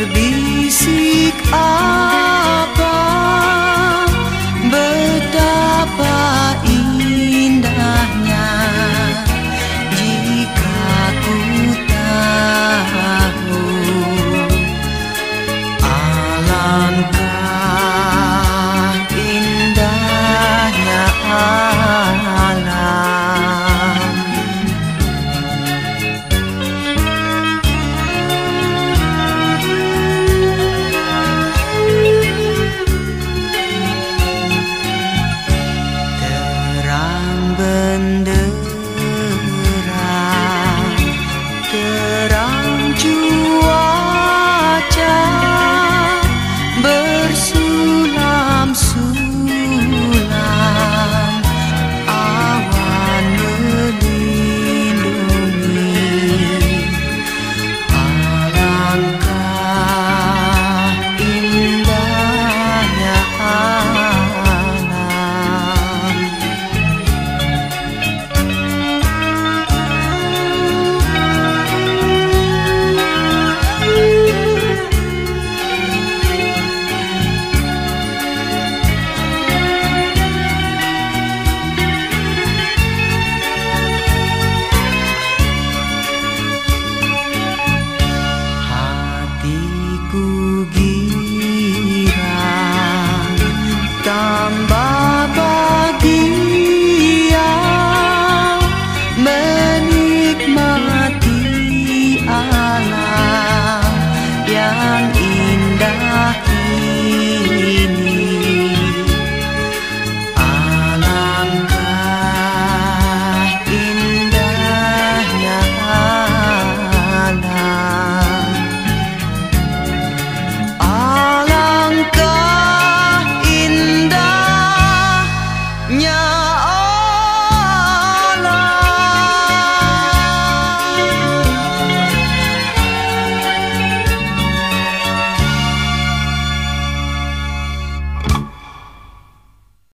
berbisik ah somebody